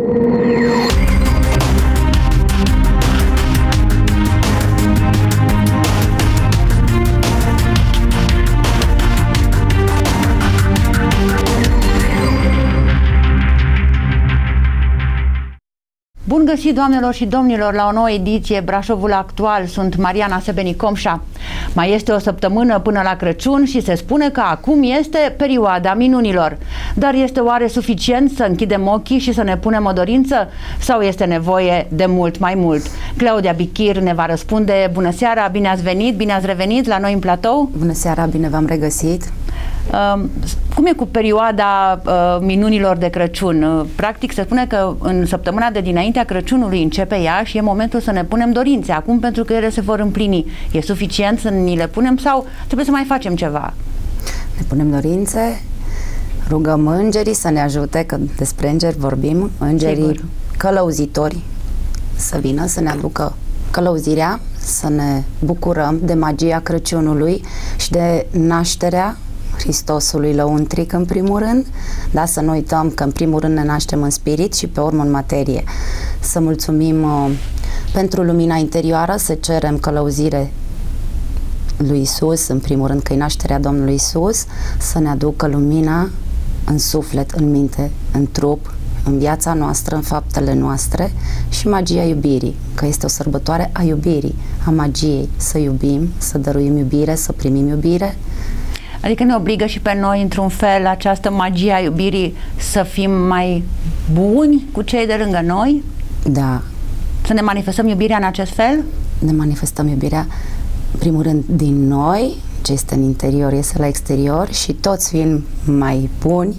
Bun găsit, doamnelor și domnilor, la o nouă ediție Brașovul Actual. Sunt Mariana Sebeni Comșa. Mai este o săptămână până la Crăciun și se spune că acum este perioada minunilor. Dar este oare suficient să închidem ochii și să ne punem o dorință? Sau este nevoie de mult mai mult? Claudia Bichir ne va răspunde. Bună seara, bine ați venit, bine ați revenit la noi în platou. Bună seara, bine v-am regăsit. Uh, cum e cu perioada uh, minunilor de Crăciun? Uh, practic se spune că în săptămâna de dinaintea Crăciunului începe ea și e momentul să ne punem dorințe acum pentru că ele se vor împlini. E suficient să ni le punem sau trebuie să mai facem ceva? Ne punem dorințe, rugăm îngerii să ne ajute, că despre îngeri vorbim, îngerii Sigur. călăuzitori să vină, să ne aducă călăuzirea, să ne bucurăm de magia Crăciunului și de nașterea Hristosului lăuntric în primul rând, da, să nu uităm că în primul rând ne naștem în spirit și pe urmă în materie. Să mulțumim uh, pentru lumina interioară, să cerem călăuzire lui Isus, în primul rând că e nașterea Domnului Isus, să ne aducă lumina în suflet, în minte, în trup, în viața noastră, în faptele noastre și magia iubirii, că este o sărbătoare a iubirii, a magiei, să iubim, să dăruim iubire, să primim iubire, Adică ne obligă și pe noi, într-un fel, această magie a iubirii să fim mai buni cu cei de lângă noi? Da. Să ne manifestăm iubirea în acest fel? Ne manifestăm iubirea, în primul rând, din noi, ce este în interior iese la exterior și toți fiind mai buni,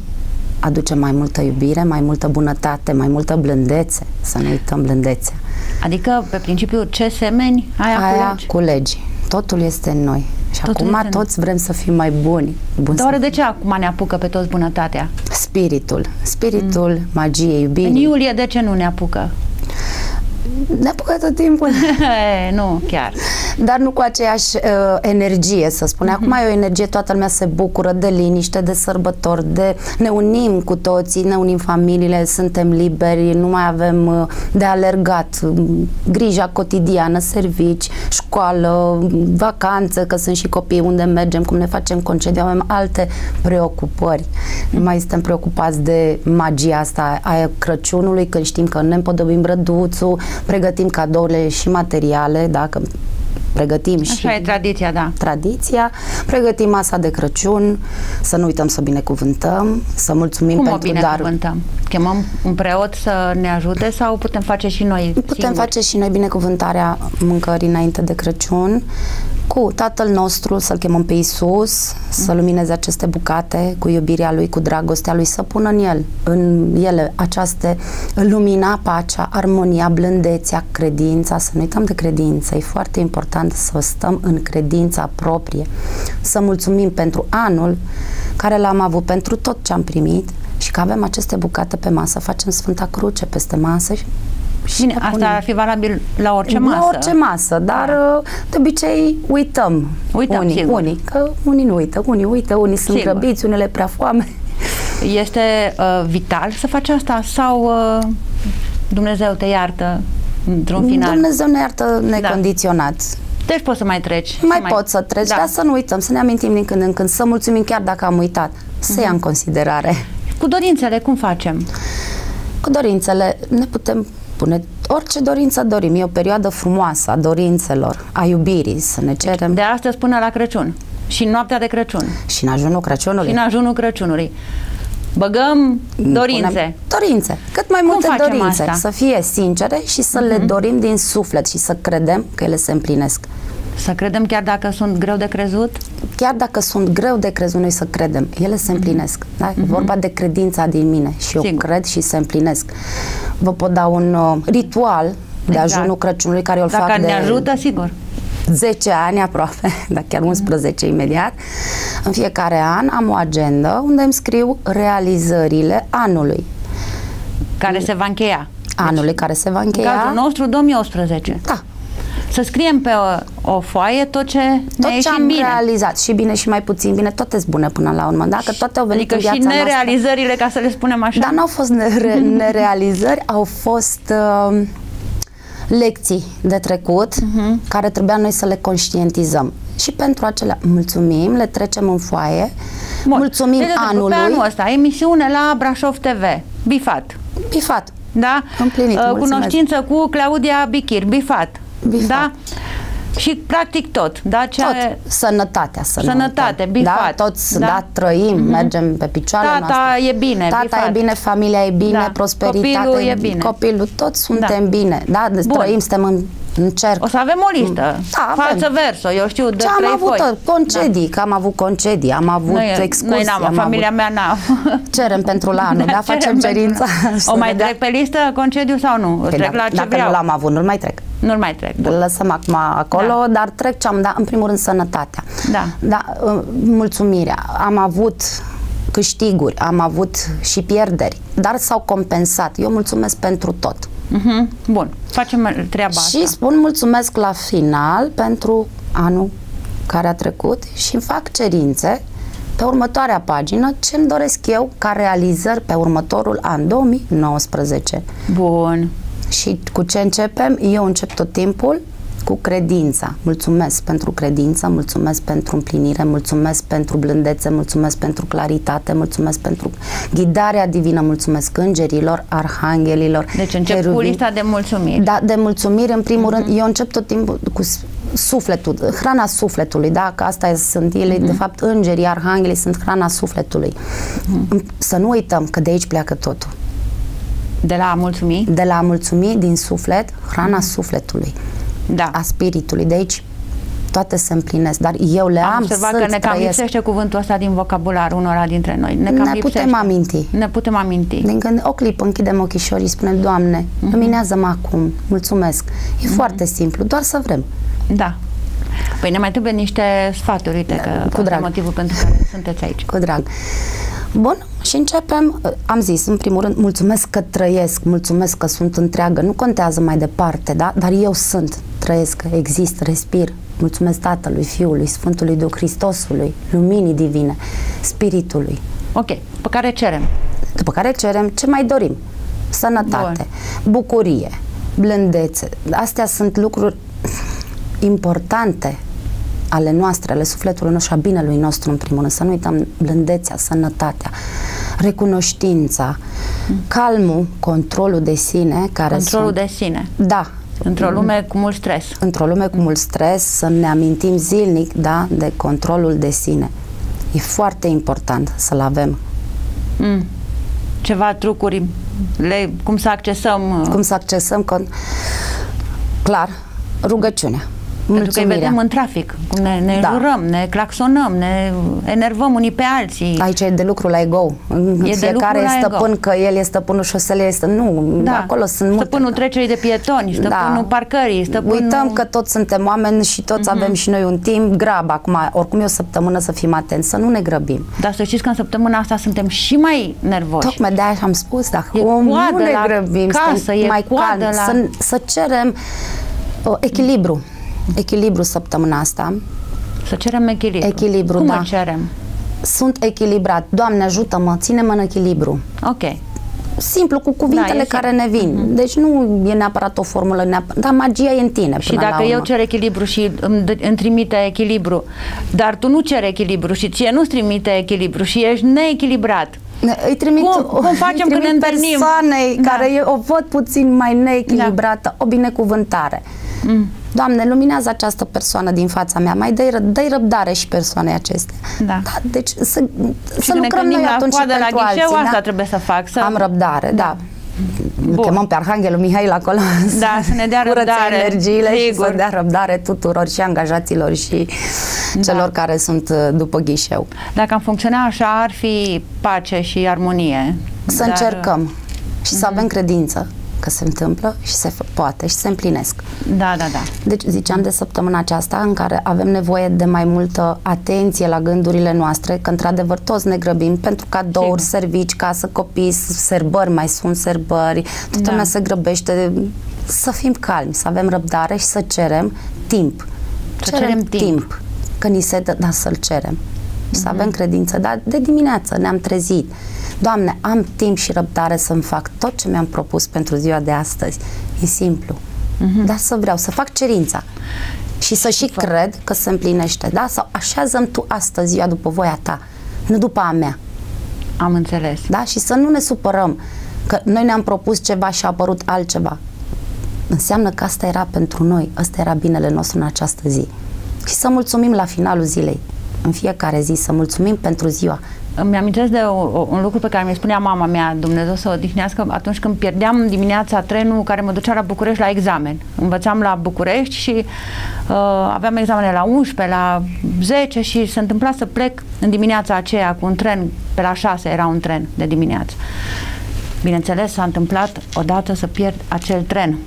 aduce mai multă iubire, mai multă bunătate, mai multă blândețe, să nu uităm blândețea. Adică, pe principiu, ce semeni, aia, aia culegi. culegi. Totul este în noi. Și Totul acum toți vrem să fim mai buni. Bun Dar de ce acum ne apucă pe toți bunătatea? Spiritul. Spiritul mm. magiei, iubirii. În iulie de ce nu ne apucă? ne apucă tot timpul. nu, chiar. Dar nu cu aceeași uh, energie, să spune. Acum mm-hmm. e o energie, toată lumea se bucură de liniște, de sărbători, de ne unim cu toții, ne unim familiile, suntem liberi, nu mai avem uh, de alergat, grija cotidiană, servici, școală, vacanță, că sunt și copii unde mergem, cum ne facem concediu, avem alte preocupări. Mm-hmm. Nu mai suntem preocupați de magia asta a Crăciunului, când știm că ne împodobim răduțul, pregătim cadourile și materiale, dacă pregătim Așa și... e tradiția, da. Tradiția, pregătim masa de Crăciun, să nu uităm să binecuvântăm, să mulțumim Cum pentru o binecuvântăm? Dar... Chemăm un preot să ne ajute sau putem face și noi Putem singuri? face și noi binecuvântarea mâncării înainte de Crăciun, cu Tatăl nostru, să-L chemăm pe Isus, mm. să lumineze aceste bucate cu iubirea Lui, cu dragostea Lui, să pună în El, în ele această lumina, pacea, armonia, blândețea, credința, să nu uităm de credință, e foarte important să stăm în credința proprie, să mulțumim pentru anul care l-am avut, pentru tot ce am primit și că avem aceste bucate pe masă, facem Sfânta Cruce peste masă și Bine, asta ar fi valabil la orice masă. La orice masă, dar da. de obicei uităm. Uităm, unii, sigur. unii, că unii nu uită, unii uită, unii sunt sigur. grăbiți, unele prea foame. Este uh, vital să faci asta sau uh, Dumnezeu te iartă într-un final? Dumnezeu ne iartă necondiționat. Da. Deci poți să mai treci. Mai, mai poți să treci, da. dar să nu uităm, să ne amintim din când în când, să mulțumim chiar dacă am uitat, să uh-huh. ia în considerare. Cu dorințele, cum facem? Cu dorințele ne putem spune orice dorință dorim. E o perioadă frumoasă a dorințelor, a iubirii, să ne cerem. De astăzi până la Crăciun. Și noaptea de Crăciun. Și în ajunul Crăciunului. Și în ajunul Crăciunului. Băgăm dorințe. Punem dorințe. Cât mai multe dorințe. Asta? Să fie sincere și să uh-huh. le mhm. dorim din suflet și să credem că ele se împlinesc. Să credem chiar dacă sunt greu de crezut? Chiar dacă sunt greu de crezut, noi să credem. Ele se împlinesc. Mm-hmm. Da? E vorba de credința din mine și eu Sigur. cred și se împlinesc. Vă pot da un uh, ritual de exact. ajunul Crăciunului care îl dacă fac de... ne ajută, sigur. 10 ani aproape, dar chiar 11 mm. imediat. În fiecare an am o agendă unde îmi scriu realizările anului. Care se va încheia. Anului deci, care se va încheia. În cazul nostru 2018. Da, să scriem pe o, o foaie tot ce Tot ne ce am bine. realizat, și bine și mai puțin bine, toate sunt bune până la urmă. Dacă toate au venit Adică în și viața noastră... nerealizările, ca să le spunem așa. Dar nu au fost nere- nerealizări, au fost uh, lecții de trecut uh-huh. care trebuia noi să le conștientizăm. Și pentru acelea mulțumim, le trecem în foaie, Bun. mulțumim Deci, de exemplu, anului. Pe anul ăsta, emisiune la Brașov TV, bifat. Bifat. Da? Împlinit, Uh, mulțumesc. Cunoștință cu Claudia Bichir, bifat. Bifat. Da? Și practic tot. Da? Ce Tot. Sănătatea, să nu Sănătate, uităm. bifat. Da? Toți, Da. da, trăim, mergem pe picioare Tata noastre. e bine, Tata bifat. e bine, familia e bine, Da. prosperitatea Copilul e bine. Copilul, toți suntem Da. bine. Da, deci Bun. trăim, suntem în, în cerc. O să avem o listă. Da, avem. Față verso, eu știu, de Ce am trei avut? foi. Concedii, că am avut concedii, am avut Noi, excursii. noi n-am, am familia avut... mea n-a. Cerem pentru la anul, da? cerem Facem pentru- cerința. și O să mai ne dea- trec pe listă concediu sau nu? Păi trec da, la ce dacă vreau. nu l-am avut, nu-l mai trec. Nu-l mai trec. Bun. Îl lăsăm acum acolo, Da. dar trec ce am dat, în primul rând, sănătatea. Da. Da, uh, mulțumirea. Am avut câștiguri, am avut și pierderi, dar s-au compensat. Eu mulțumesc pentru tot. Mhm. Bun, facem treaba Și asta. spun mulțumesc la final pentru anul care a trecut și îmi fac cerințe pe următoarea pagină ce îmi doresc eu ca realizări pe următorul an 2019. Bun. Și cu ce începem? Eu încep tot timpul cu credința. Mulțumesc pentru credință, mulțumesc pentru împlinire, mulțumesc pentru blândețe, mulțumesc pentru claritate, mulțumesc pentru ghidarea divină, mulțumesc îngerilor, arhanghelilor. Deci încep cu cheruvim. lista de mulțumiri. Da, de mulțumiri, în primul Mhm. rând, eu încep tot timpul cu s- sufletul, hrana sufletului, da, că asta e- sunt ele, Mhm. de fapt, îngerii, arhanghelii sunt hrana sufletului. Mhm. Să nu uităm că de aici pleacă totul. De la a mulțumi? De la a mulțumi din suflet, hrana sufletului, Da. a spiritului, de aici toate se împlinesc, dar eu le am, Am observat sunt, că ne cam trăiesc. lipsește cuvântul ăsta din vocabular unora dintre noi. Ne, cam Ne lipsește. putem aminti. Ne putem aminti. Din când o clipă închidem ochișorii, spunem, Doamne, Mhm. luminează-mă acum, mulțumesc. E foarte simplu, doar să vrem. Da. Păi ne mai trebuie niște sfaturi, uite, că cu asta e drag. motivul pentru care sunteți aici. Cu drag. Bun, și începem. Am zis, în primul rând, mulțumesc că trăiesc, mulțumesc că sunt întreagă. Nu contează mai departe, da? Dar eu sunt, trăiesc, exist, respir. Mulțumesc Tatălui, Fiului, Sfântului Duh Hristosului, Luminii Divine, Spiritului. Ok, pe care cerem. După care cerem ce mai dorim. Sănătate, bucurie, blândețe. Astea sunt lucruri importante ale noastre, ale sufletului nostru, a binelui nostru în primul rând. Să nu uităm blândețea, sănătatea, recunoștința, calmul, controlul de sine, care Controlul sunt, de sine. Da, Într-o lume cu mult stres. într-o lume cu mult stres, să ne amintim zilnic, da, de controlul de sine. E foarte important să-l avem. Mm. Ceva trucuri, le, cum să accesăm. cum să accesăm con... clar rugăciunea Pentru că îi mulțumirea. vedem în trafic, cum ne, ne Da. jurăm, ne claxonăm, ne enervăm unii pe alții. Aici e de lucru la ego. de Fiecare lucru e la stăpân ego. că el e stăpânul șoselei, este nu, da. acolo sunt multe. Stăpânul trecerii de pietoni, stăpânul parcării, stăpânul... Uităm că toți suntem oameni și toți Mhm. avem și noi un timp grab acum, oricum e o săptămână să fim atenți, să nu ne grăbim. Dar să știți că în săptămâna asta suntem și mai nervoși. Tocmai de aia am spus, dacă E om, nu coadă ne la grăbim, casă, suntem e mai coadă calmi, la- să, să cerem uh, echilibru. Echilibru săptămâna asta. Să cerem echilibru. Echilibru, Cum da. îl cerem? Sunt echilibrat. Doamne, ajută-mă, ține-mă în echilibru. Ok. Simplu, cu cuvintele Da, e care simplu. ne vin. Deci nu e neapărat o formulă, neapărat, dar magia e în tine Și până dacă la urmă. eu cer echilibru și îmi, d- îmi trimite echilibru, dar tu nu ceri echilibru și ție nu-ți trimite echilibru și ești neechilibrat, Îi trimit, Cum- cum facem îi când ne trimit întâlnim? persoanei Da. care eu o văd puțin mai neechilibrată, o binecuvântare. Mm. Doamne, luminează această persoană din fața mea, mai dă-i, ră- dă răbdare și persoanei acestea. Da. deci să, să Și când ne lucrăm întâlnim noi la atunci și coadă la pentru ghișeu, alții, asta da? trebuie să fac. Să... Am răbdare, da. Îl Bun. chemăm pe Arhanghelul Mihail acolo Da, să ne dea curățe răbdare, energiile și sigur. să dea răbdare tuturor și angajaților și Da. celor care sunt uh, după ghișeu. Dacă am funcționa așa, ar fi pace și armonie. Să Dar- Mhm. încercăm și să avem credință că se întâmplă și se f- poate și se împlinesc. Da, da, da. Deci ziceam de săptămâna aceasta în care avem nevoie de mai multă atenție la gândurile noastre, că într-adevăr toți ne grăbim pentru cadouri, Sigur. servici, casă, copii, sărbări, mai sunt sărbări, toată Da. lumea se grăbește să fim calmi, să avem răbdare și să cerem timp. Să cerem timp. Că ni se dă, da, să-l cerem. Și să avem credință. Dar de dimineață ne-am trezit. Doamne, am timp și răbdare să-mi fac tot ce mi-am propus pentru ziua de astăzi. E simplu. Dar să vreau, să fac cerința. Și să și fac. cred că se împlinește. Da? Sau așează tu astăzi ziua după voia ta, nu după a mea. Am înțeles. Da? Și să nu ne supărăm că noi ne-am propus ceva și a apărut altceva. Înseamnă că asta era pentru noi, ăsta era binele nostru în această zi. Și să mulțumim la finalul zilei, în fiecare zi, să mulțumim pentru ziua. Îmi amintesc de o, o, un lucru pe care mi spunea mama mea, Dumnezeu să o odihnească, atunci când pierdeam dimineața trenul care mă ducea la București la examen. Învățam la București și uh, aveam examene la 11, la 10 și se întâmpla să plec în dimineața aceea cu un tren, pe la 6 era un tren de dimineață. Bineînțeles, s-a întâmplat odată să pierd acel tren.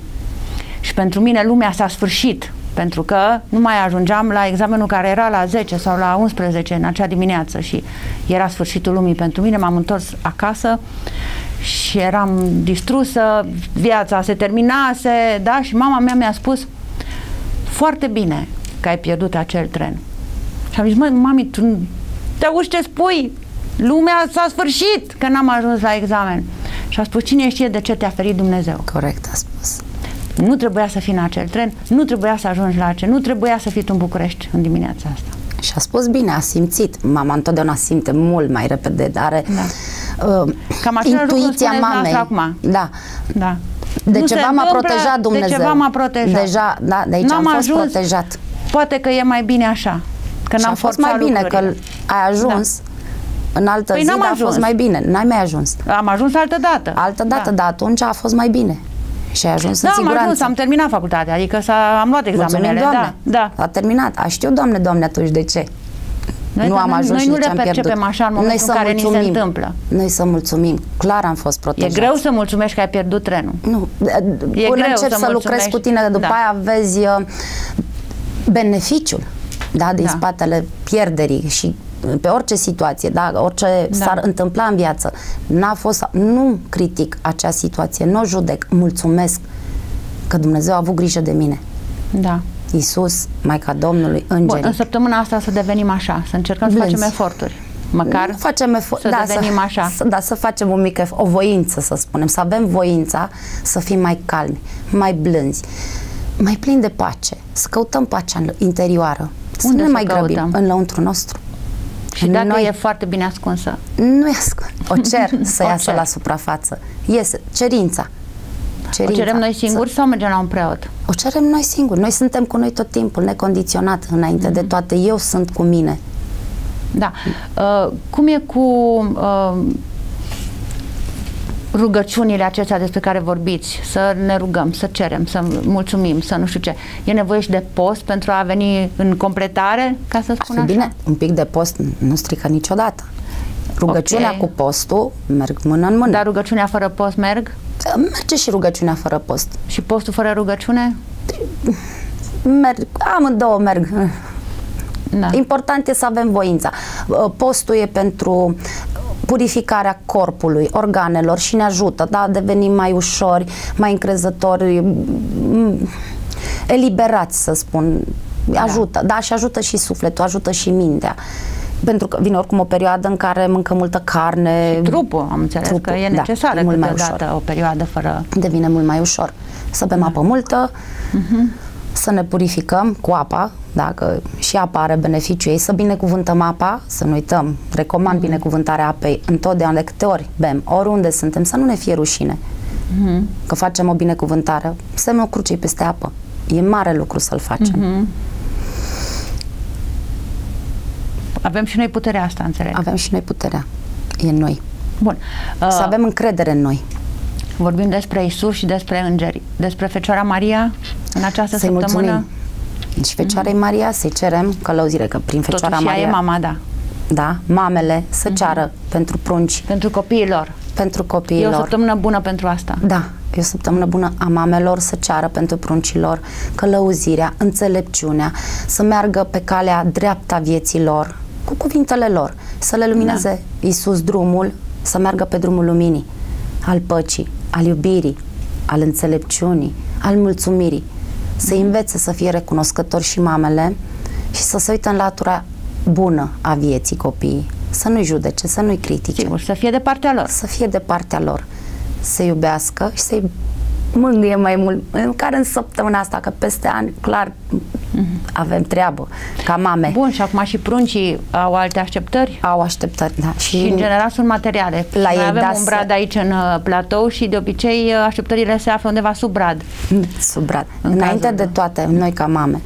Și pentru mine lumea s-a sfârșit, pentru că nu mai ajungeam la examenul care era la 10 sau la 11 în acea dimineață și era sfârșitul lumii pentru mine. M-am întors acasă și eram distrusă, viața se terminase, da? Și mama mea mi-a spus foarte bine că ai pierdut acel tren. Și am zis, măi, mami, tu te auzi ce spui? Lumea s-a sfârșit că n-am ajuns la examen. Și a spus, cine știe de ce te-a ferit Dumnezeu? Corect a spus. Nu trebuia să fii în acel tren, nu trebuia să ajungi la acel, nu trebuia să fii tu în București în dimineața asta. Și a spus bine, a simțit. Mama întotdeauna simte mult mai repede, dar are Da. uh, Cam același lucru intuiția spuneți mamei. noastră acum. Da. Da. De Nu se ceva m-a întâmplă, protejat Dumnezeu. De ceva m-a protejat. Deja, da, de aici N-am am fost ajuns. protejat. Poate că e mai bine așa. Că Și n-am a fost mai forțat bine că lucrurile. ai ajuns în altă Păi zi, n-am dar a ajuns. fost mai bine. N-ai mai ajuns. Am ajuns altă dată. Altă dată, da. dar atunci a fost mai bine. Și ai ajuns Da, în am siguranță. ajuns, am terminat facultatea, adică s-a, am luat Mulțumim, examenele. Doamne. Da, da. A terminat. A știu, Doamne, Doamne, atunci de ce? Noi, nu dar am noi- ajuns noi și nu nici le am percepem pierdut. așa în Noi momentul să în care ni se mulțumim. întâmplă. Noi să mulțumim. Clar am fost E protejați. greu să mulțumești că ai pierdut trenul. Nu, până greu încep să să, lucrezi mulțumești. cu tine, după Da. aia vezi uh, beneficiul da, din Da. spatele pierderii și uh, pe orice situație, da, orice Da. s-ar întâmpla în viață, n-a fost, nu critic acea situație, nu o judec, mulțumesc că Dumnezeu a avut grijă de mine. Da. Iisus, Maica Domnului, Bun, îngerii. în săptămâna asta să devenim așa, să încercăm să Blânzi. facem eforturi. Măcar Nu facem efort, să devenim așa. Să, da, să facem un mic efort, o voință, să spunem, să avem voința să fim mai calmi, mai blânzi, mai plini de pace, să căutăm pacea în- interioară, să Unde nu ne să mai grăbim căutăm? în lăuntru nostru. Și În dacă noi, e foarte bine ascunsă. Nu e ascult. O cer să O iasă cer. la suprafață. Iese, cerința. O cerința. cerem noi singuri sau mergem la un preot? O cerem noi singuri. Noi suntem cu noi tot timpul, necondiționat, înainte Mhm. de toate. Eu sunt cu mine. Da. Uh, cum e cu uh, rugăciunile acestea despre care vorbiți? Să ne rugăm, să cerem, să mulțumim, să nu știu ce. E nevoie și de post pentru a veni în completare, ca să Ar spun fi așa? bine, un pic de post nu strică niciodată. Rugăciunea Ok. cu postul merg mână în mână. Dar rugăciunea fără post merg? Merge și rugăciunea fără post. Și postul fără rugăciune? Merg, amândouă merg. Da. Important e să avem voința. Uh, Postul e pentru purificarea corpului, organelor și ne ajută, da? Devenim mai ușori, mai încrezători, m, eliberați, să spun. Ajută, da. și ajută și sufletul, ajută și mintea. Pentru că vine oricum o perioadă în care mâncăm multă carne. Trupul, am înțeles Trupul, că e da, necesară e mult mai câteodată ușor. o perioadă fără... devine mult mai ușor. Să bem apă multă, să ne purificăm cu apa, dacă și apa are beneficiu ei, să binecuvântăm apa, să nu uităm, recomand binecuvântarea apei întotdeauna, de câte ori bem, oriunde suntem, să nu ne fie rușine. Că facem o binecuvântare, semnul crucii peste apă. E mare lucru să-l facem. Avem și noi puterea asta, înțeleg. Avem și noi puterea. E în noi. Bun. Să Uh, avem încredere în noi. Vorbim despre Isus și despre îngeri. Despre Fecioara Maria în această Să-i săptămână. mulțumim. Și Fecioarei Maria să-i cerem călăuzire, că prin Fecioara Totuși ea Maria... e mama, da. Da, mamele să ceară pentru prunci, Pentru copiilor. pentru E o copiilor. săptămână bună pentru asta. Da, e o săptămână bună a mamelor să ceară pentru pruncilor călăuzirea, înțelepciunea, să meargă pe calea dreapta vieților, cu cuvintele lor, să le lumineze da. Iisus drumul, să meargă pe drumul luminii, al păcii, al iubirii, al înțelepciunii, al mulțumirii. Să învețe să fie recunoscători și mamele și să se uită în latura bună a vieții copiii. Să nu-i judece, să nu-i critique. Sigur, să fie de partea lor. Să fie de partea lor. Să iubească și să-i mângâie mai mult. Care în săptămâna asta, că peste ani, clar, mm-hmm. avem treabă, ca mame. Bun, și acum și pruncii au alte așteptări? Au așteptări, da. Și, și în general sunt materiale. La Noi ei, avem da, un brad se... aici în uh, platou și de obicei uh, așteptările se află undeva sub brad. Sub brad. În Înainte de toate, noi ca mame,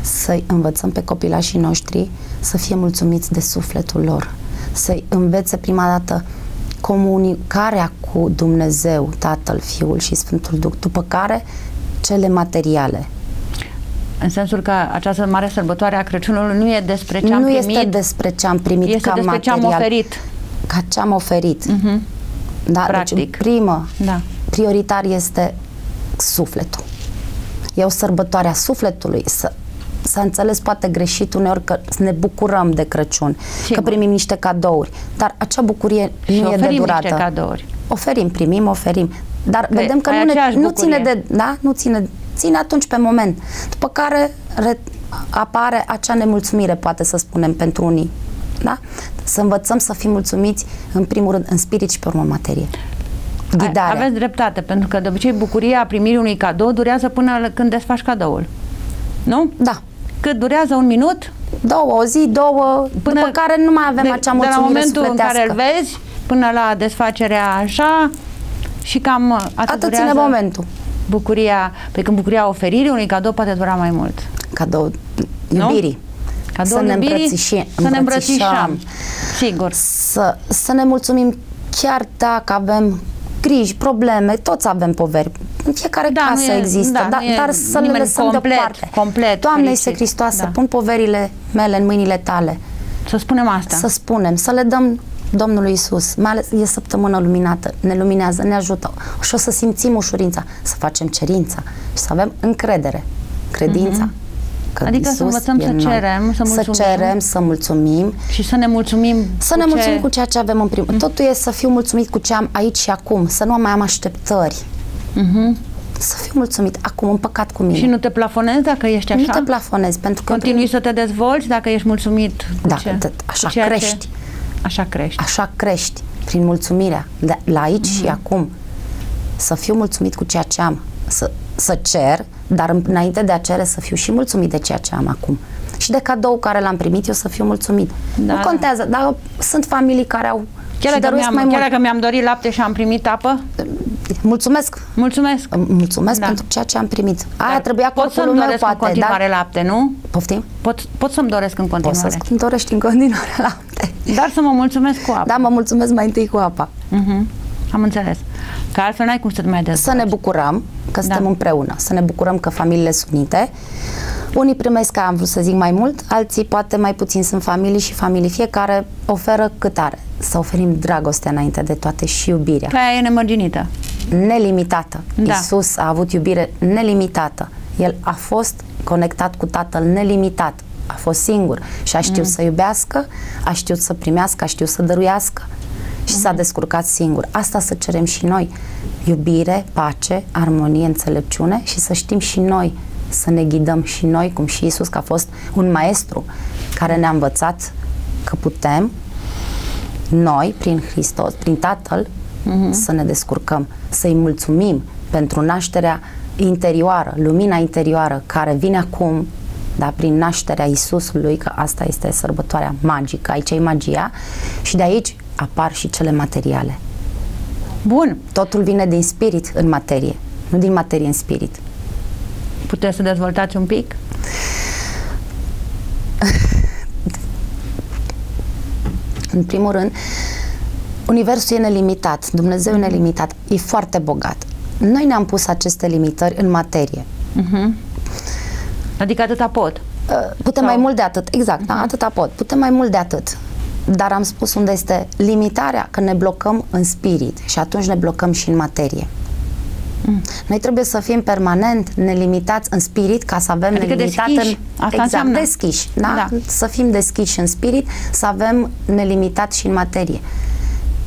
să-i învățăm pe copilașii noștri să fie mulțumiți de sufletul lor. Să-i învețe prima dată comunicarea cu Dumnezeu, Tatăl, Fiul și Sfântul Duh, după care cele materiale. În sensul că această mare sărbătoare a Crăciunului nu e despre ce am nu primit. Nu este despre ce am primit este ca despre material. ce am oferit. Ca ce am oferit. Uh-huh. Da, deci, Practic. Deci, primă, da. prioritar este sufletul. E o sărbătoare a sufletului. Să s-a înțeles poate greșit uneori că ne bucurăm de Crăciun, Sigur. că primim niște cadouri, dar acea bucurie și nu e de durată. niște cadouri. Oferim, primim, oferim. Dar că vedem că nu, ne, nu ține de, da, nu ține, ține atunci pe moment. După care re, apare acea nemulțumire, poate să spunem, pentru unii. Da? Să învățăm să fim mulțumiți, în primul rând, în spirit și pe urmă materie. Ghidarea. Aveți dreptate, pentru că de obicei bucuria primirii unui cadou durează până când desfaci cadoul. Nu? Da. Cât durează un minut? Două, o zi, două, până după care nu mai avem de, acea mulțumire De la momentul sufletească. în care îl vezi până la desfacerea așa și cam atât, atât durează ține momentul. Bucuria, pe când bucuria oferirii unui cadou poate dura mai mult. Cadou iubirii. Cadou să ne îmbrățișăm. Să ne îmbrățișăm. Sigur. Să, să ne mulțumim chiar dacă avem griji, probleme, toți avem poveri. În fiecare da, casă e, există, da, da, dar să le lăsăm complet, deoparte. Complet Doamne este Hristoasă, da. pun poverile mele în mâinile tale. Să spunem asta. Să spunem, să le dăm Domnului Isus, mai ales e săptămână luminată, ne luminează, ne ajută și o să simțim ușurința, să facem cerința și să avem încredere, credința. Uh-huh. Că adică Iisus să învățăm să cerem, să mulțumim. Să cerem, să mulțumim. Și să ne mulțumim Să ne mulțumim ce... cu ceea ce avem în primul. Mm. Totul e să fiu mulțumit cu ce am aici și acum, să nu mai am așteptări. Mm-hmm. Să fiu mulțumit acum, împăcat cu mine. Și nu te plafonezi dacă ești așa? Nu te plafonezi, pentru că... Continui prim... să te dezvolți dacă ești mulțumit cu da, ce? Da, așa cu crești. Ce... Așa crești. Așa crești, prin mulțumirea, de, la aici mm-hmm. și acum. Să fiu mulțumit cu ceea ce am. Să, să cer, dar înainte de a cere să fiu și mulțumit de ceea ce am acum. Și de cadou care l-am primit, eu să fiu mulțumit. Da, nu contează, dar sunt familii care au Chiar dacă, mi-am, mai chiar dacă mi-am dorit lapte și am primit apă? Mulțumesc! Mulțumesc! Mulțumesc da. pentru ceea ce am primit. Aia Dar trebuia pot să-mi meu, doresc poate, în continuare dar... lapte, nu? Poftim? Pot, pot să-mi doresc în continuare. Poți să-mi dorești în continuare lapte. Dar să mă mulțumesc cu apa. Da, mă mulțumesc mai întâi cu apa. Uh-huh. Am înțeles. Că altfel n-ai cum să te mai dezvolți. Să ne bucurăm că da. suntem împreună, să ne bucurăm că familiile sunt unite. Unii primesc, am vrut să zic mai mult, alții poate mai puțin sunt familii și familii. Fiecare oferă cât are. Să oferim dragostea înainte de toate și iubirea. Că aia e nemărginită. Nelimitată. Da. Iisus a avut iubire nelimitată. El a fost conectat cu Tatăl nelimitat. A fost singur și a știut mm. să iubească, a știut să primească, a știut să dăruiască și s-a descurcat singur. Asta să cerem și noi. Iubire, pace, armonie, înțelepciune și să știm și noi să ne ghidăm și noi, cum și Isus, că a fost un maestru care ne-a învățat că putem noi, prin Hristos, prin Tatăl, uh-huh. să ne descurcăm, să-i mulțumim pentru nașterea interioară, lumina interioară care vine acum da, prin nașterea Isusului, că asta este sărbătoarea magică, aici e magia, și de aici apar și cele materiale. Bun. Totul vine din spirit în materie, nu din materie în spirit. Puteți să dezvoltați un pic? în primul rând, Universul e nelimitat, Dumnezeu e nelimitat, e foarte bogat. Noi ne-am pus aceste limitări în materie. Uh-huh. Adică atâta pot. Uh, putem Sau? mai mult de atât, exact, uh-huh. da, atâta pot. Putem mai mult de atât. Dar am spus unde este limitarea, că ne blocăm în spirit și atunci ne blocăm și în materie. Mm. Noi trebuie să fim permanent nelimitați în spirit ca să avem adică nelimitat deschiși. în Asta exact, deschiși, da? da? Să fim deschiși în spirit, să avem nelimitat și în materie.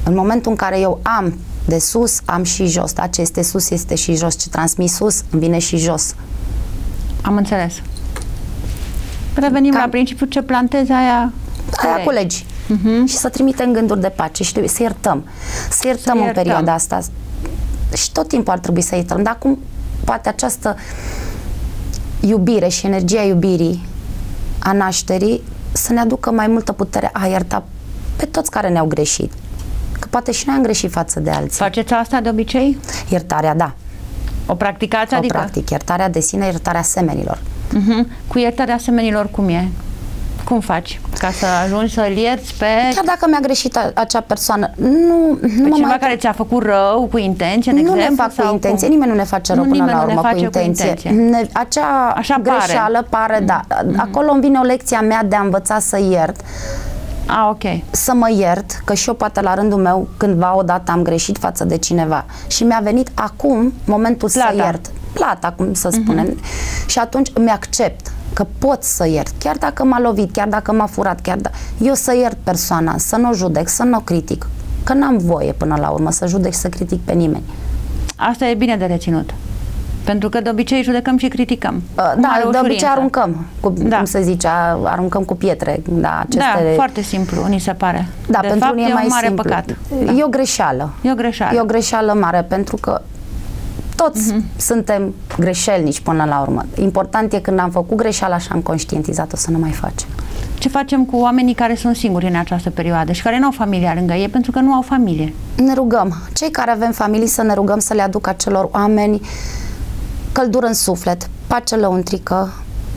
În momentul în care eu am De sus am și jos. Da, ce este sus este și jos. Ce transmis sus îmi vine și jos. Am înțeles. Revenim Cam- la principiul ce plantezi aia Aia culegi. Mhm. Și să trimitem gânduri de pace și trebuie să iertăm. Să iertăm, Să în iertăm. perioada asta. Și tot timpul ar trebui să iertăm. Dar acum poate această iubire și energia iubirii a nașterii să ne aducă mai multă putere a ierta pe toți care ne-au greșit. Că poate și noi am greșit față de alții. Faceți asta de obicei? Iertarea, da. O practicați? O adică? practic. Iertarea de sine, iertarea semenilor. Mhm. Cu iertarea semenilor cum e? Cum faci ca să ajungi să-l ierți pe, Chiar dacă mi-a greșit a, acea persoană, nu, pe nu mă cineva mai care ți-a făcut rău cu intenție, de nu exemplu? ne fac sau cu intenție, cum? nimeni nu ne face rău Nu, până nimeni la nu ne urmă cu face cu intenție. intenție. Ne, acea Așa pare. greșeală pare, da. Acolo îmi vine o lecție a mea de a învăța să iert, A, ok. să mă iert, că și eu poate la rândul meu cândva odată am greșit față de cineva și mi-a venit acum momentul Plata. să iert. Plata, cum să spunem. Și atunci îmi accept că pot să iert, chiar dacă m-a lovit, chiar dacă m-a furat, chiar da... eu să iert persoana, să nu o judec, să nu o critic, că n-am voie până la urmă să judec și să critic pe nimeni. Asta e bine de reținut. Pentru că de obicei judecăm și criticăm. Uh, Cu mare Da, de obicei ușurință. aruncăm, cu, Da. cum se zice, a- aruncăm cu pietre. Da, aceste, Da, foarte simplu, ni se pare. da de pentru fapt, unii e e mai un mare simplu. păcat. E o greșeală. E o greșeală. E o greșeală mare pentru că toți Mhm. suntem greșelnici până la urmă. Important e când am făcut greșeala și am conștientizat-o să nu mai facem. Ce facem cu oamenii care sunt singuri în această perioadă și care nu au familia lângă ei pentru că nu au familie? Ne rugăm, cei care avem familii să ne rugăm să le aducă acelor oameni căldură în suflet, pace lăuntrică,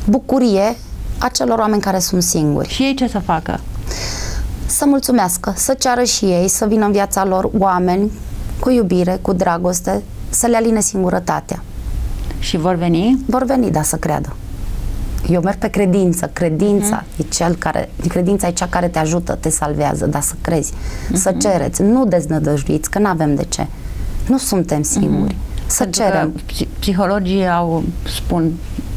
bucurie acelor oameni care sunt singuri. Și ei ce să facă? să mulțumească, să ceară și ei să vină în viața lor oameni cu iubire, cu dragoste, să le aline singurătatea. Și vor veni? Vor veni, da, să creadă. Eu merg pe credință. Credința Mhm. e cel care, credința e cea care te ajută, te salvează, dar să crezi, să Mhm. cereți, nu deznădăjduiți, că nu avem de ce. Nu suntem singuri. Să Pentru cerem. Că psi- psihologii au, spun,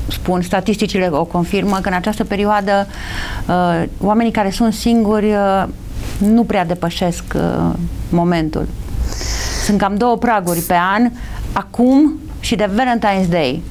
spun, statisticile o confirmă, că în această perioadă uh, oamenii care sunt singuri uh, nu prea depășesc uh, momentul. Sunt cam două praguri pe an, acum și de Valentine's Day.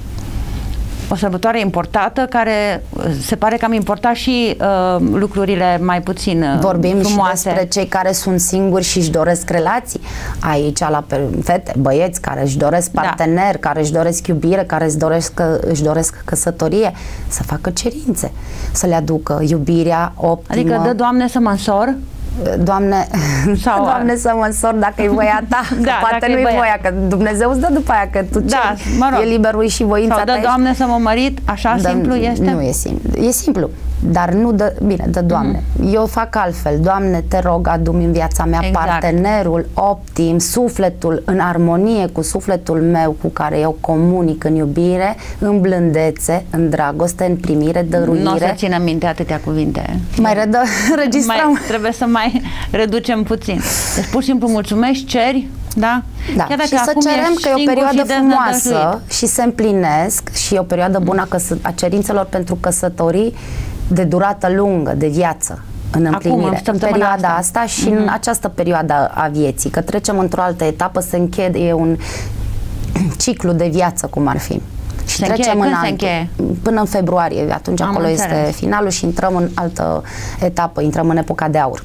O sărbătoare importată care uh, se pare că am importat și uh, lucrurile mai puțin uh, Vorbim frumoase. și despre cei care sunt singuri și își doresc relații. Aici la pe- fete, băieți care își doresc Da. partener, care își doresc iubire, care își doresc, își doresc căsătorie, să facă cerințe, să le aducă iubirea optimă. Adică dă Doamne să mă însor Doamne, Sau- Doamne să mă însor dacă e voia ta, că Da, poate dacă e nu e voia. voia, că Dumnezeu îți dă după aia, că tu Da, ceri. mă rog. e liberul și voința sau ta. dă ești- Doamne să mă mărit, așa Dă- simplu este? Nu e simplu. E simplu, dar nu dă, bine, dă Doamne. Eu fac altfel. Doamne, te rog, adu-mi în viața mea Exact. partenerul optim, sufletul în armonie cu sufletul meu cu care eu comunic în iubire, în blândețe, în dragoste, în primire, dăruire. Nu o să țină minte atâtea cuvinte. Mai redă, registrăm. Mai, trebuie să mai reducem puțin. Deci pur și simplu mulțumești, ceri, da? Da, Chiar dacă și să acum cerem ești că e o singur perioadă și deznădăjduit. frumoasă și se împlinesc și e o perioadă bună a, căsă- a cerințelor pentru căsătorii de durată lungă, de viață în Acum, împlinire. în în săptămâna perioada asta. asta, și în această perioadă a vieții, că trecem într-o altă etapă, se încheie un ciclu de viață, cum ar fi. Și Se încheie? trecem Când în se altul. încheie? Până în februarie, atunci Am acolo înțeles. este finalul și intrăm în altă etapă, intrăm în epoca de aur.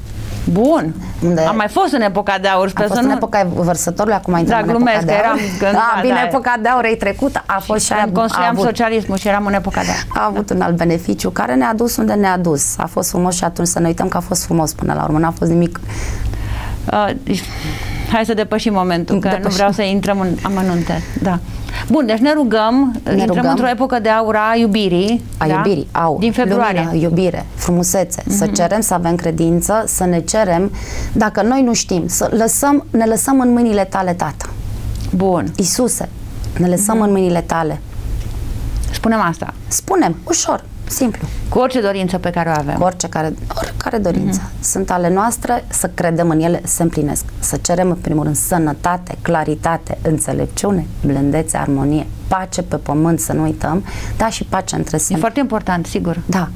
Bun. Unde- Am mai fost în epoca de aur, A sper fost să în nu... epoca vărsătorului, acum intrăm Da, în epoca glumesc, de aur. eram cândva, A, bine, da. epoca de aur e trecută. A fost și aia, Când a construiam avut, socialismul și eram în epoca de aur. a avut un alt beneficiu care ne-a dus unde ne-a dus. A fost frumos și atunci să ne uităm că a fost frumos până la urmă. N-a fost nimic. Uh, hai să depășim momentul, că nu Depășim. vreau să intrăm în amănunte. Da. Bun, deci ne rugăm, ne intrăm rugăm. într-o epocă de aur a iubirii. A da? iubirii, aur, Din februarie. Mhm. lumină, iubire, frumusețe. Să cerem să avem credință, să ne cerem, dacă noi nu știm, să lăsăm, ne lăsăm în mâinile tale, Tată. Bun, Isuse, ne lăsăm Mhm. în mâinile tale. spunem asta. Spunem, ușor, simplu. Cu orice dorință pe care o avem. Cu orice care, oricare dorință. Mhm. Sunt ale noastre, să credem în ele, să se împlinesc. Să cerem, în primul rând, sănătate, claritate, înțelepciune, blândețe, armonie, pace pe pământ, să nu uităm, dar și pace între E sine. foarte important, sigur. Da,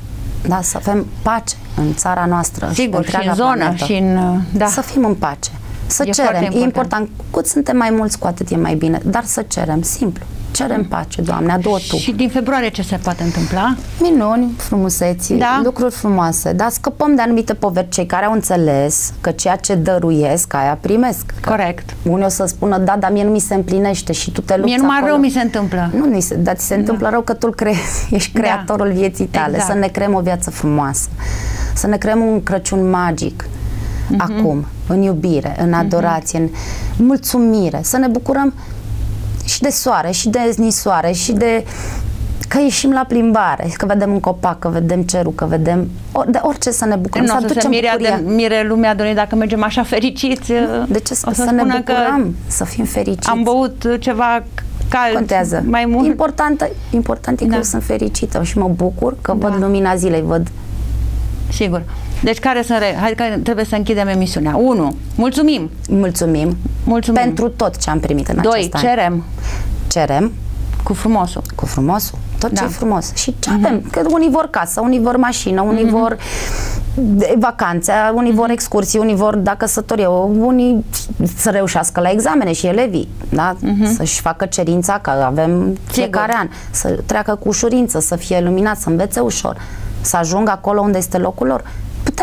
da, să avem pace în țara noastră Sigur, pe și în întreaga zonă, planetă. și în... Da. Să fim în pace. Să E cerem, foarte e important. important. Cu cât suntem mai mulți, cu atât e mai bine. Dar să cerem, simplu. Cerem pace, Doamne, adu Tu. Și din februarie ce se poate întâmpla? Minuni, frumuseți, Da. lucruri frumoase, dar scăpăm de anumite poveri. Cei care au înțeles că ceea ce dăruiesc, aia primesc. Că Corect. unii o să spună, da, dar mie nu mi se împlinește și tu te lupți Mie numai acolo. rău mi se întâmplă. Nu, ni se, dar ți se întâmplă rău că tu îl creezi, ești Da. creatorul vieții tale, Exact. să ne creăm o viață frumoasă, să ne creăm un Crăciun magic, Mhm. acum, în iubire, în adorație, în mulțumire, să ne bucurăm și de soare, și de nisoare, și de că ieșim la plimbare, că vedem un copac, că vedem cerul, că vedem or, de orice să ne bucurăm, Nu să o să se aducem mire, bucuria. de, mire lumea de noi dacă mergem așa fericiți. De ce o să, să ne spună că bucurăm, să fim fericiți? Am băut ceva cald contează. mai mult. Important, important e că Da. eu sunt fericită și mă bucur că Da. văd lumina zilei, văd Sigur. Deci care sunt... Re... Hai că trebuie să închidem emisiunea. 1. Mulțumim. Mulțumim, Mulțumim. pentru tot ce am primit în 2. acest an. Cerem Cerem cu frumosul. cu frumosul, tot ce Da. e frumos. Și ce avem? Că unii vor casă, unii vor mașină, unii vor de- vacanțe, unii vor excursii, unii vor da căsătorie, unii să reușească la examene și elevii, da? Să-și facă cerința, că avem fiecare an, să treacă cu ușurință, să fie luminat, să învețe ușor, să ajungă acolo unde este locul lor.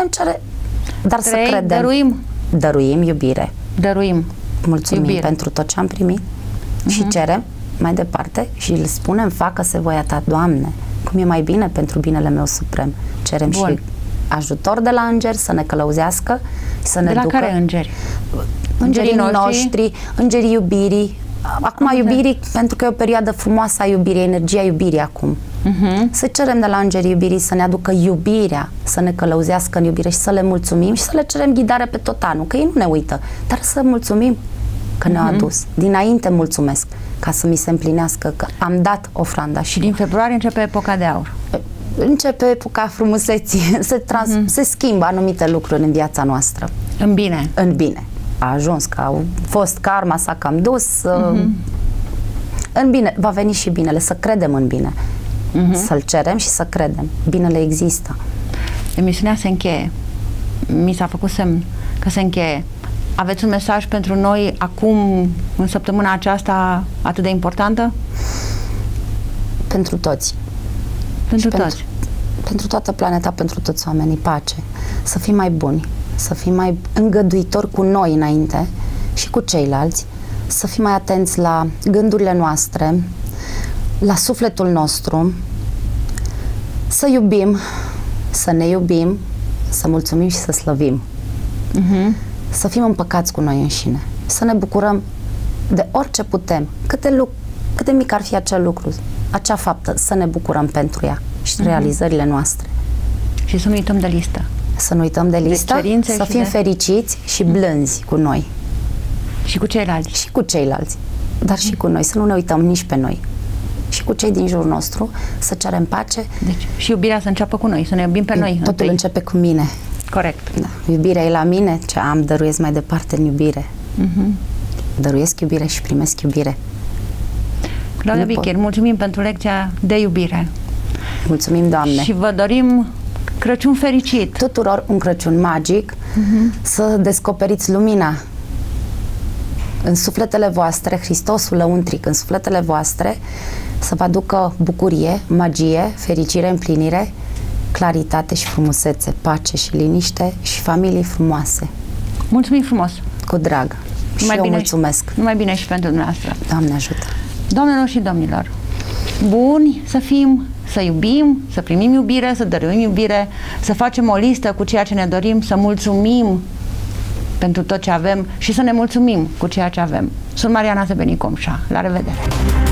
Putem cere, dar Trei, să credem. dăruim. Dăruim iubire. Dăruim. Mulțumim Iubire. pentru tot ce am primit și cerem mai departe și îl spunem, facă-se voia ta, Doamne, cum e mai bine pentru binele meu suprem. Cerem Bun. și ajutor de la îngeri să ne călăuzească, să ne De la ducă care îngeri? îngerii Îngerii noștri? noștri, îngerii iubirii. Acum Am iubirii, pentru că e o perioadă frumoasă a iubirii, energia iubirii acum. Mhm. Să cerem de la îngerii iubirii să ne aducă iubirea, să ne călăuzească în iubire și să le mulțumim și să le cerem ghidare pe tot anul, că ei nu ne uită, dar să mulțumim că ne-au Mhm. adus. Dinainte mulțumesc ca să mi se împlinească că am dat ofranda Și și din februarie începe epoca de aur. începe epoca frumuseții, se, trans, Mhm. se schimbă anumite lucruri în viața noastră În bine. în bine. A ajuns că au fost karma s-a cam dus. Mhm. În bine, va veni și binele, să credem în bine. Mhm. Să-l cerem și să credem. Binele există. Emisiunea se încheie. Mi s-a făcut semn că se încheie. Aveți un mesaj pentru noi acum, în săptămâna aceasta atât de importantă? Pentru toți. Pentru pentru- toți. Pentru toată planeta, pentru toți oamenii, pace. Să fim mai buni, să fim mai îngăduitori cu noi înainte și cu ceilalți, să fim mai atenți la gândurile noastre, la sufletul nostru, să iubim, să ne iubim, să mulțumim și să slăvim. Mhm. Să fim împăcați cu noi înșine, să ne bucurăm de orice putem, câte, lu- cât de mic ar fi acel lucru, acea faptă, să ne bucurăm pentru ea și realizările noastre. Și să nu uităm de listă. Să nu uităm de listă, cerințe să și fim de- fericiți și blânzi cu noi Și cu ceilalți. și cu ceilalți, dar și cu noi, să nu ne uităm nici pe noi. Și cu cei din jurul nostru, să cerem pace. Deci, și iubirea să înceapă cu noi, să ne iubim pe noi. Totul întâi. începe cu mine. Corect. Da. Iubirea e la mine, ce am, dăruiesc mai departe în iubire. Mhm. Dăruiesc iubire și primesc iubire. Claudia Nu pot. Bichir, mulțumim pentru lecția de iubire. Mulțumim, Doamne! Și vă dorim Crăciun fericit. tuturor un Crăciun magic, Mhm. să descoperiți lumina în sufletele voastre, Hristosul lăuntric în sufletele voastre, să vă aducă bucurie, magie, fericire, împlinire, claritate și frumusețe, pace și liniște și familii frumoase, Mulțumim frumos. cu drag. Și Numai eu bine mulțumesc. Numai bine și pentru dumneavoastră. Doamne ajută! Doamnelor și domnilor, buni să fim, să iubim, să primim iubire, să dăruim iubire, să facem o listă cu ceea ce ne dorim, să mulțumim pentru tot ce avem și să ne mulțumim cu ceea ce avem. Sunt Mariana Sebenicomșa. La revedere!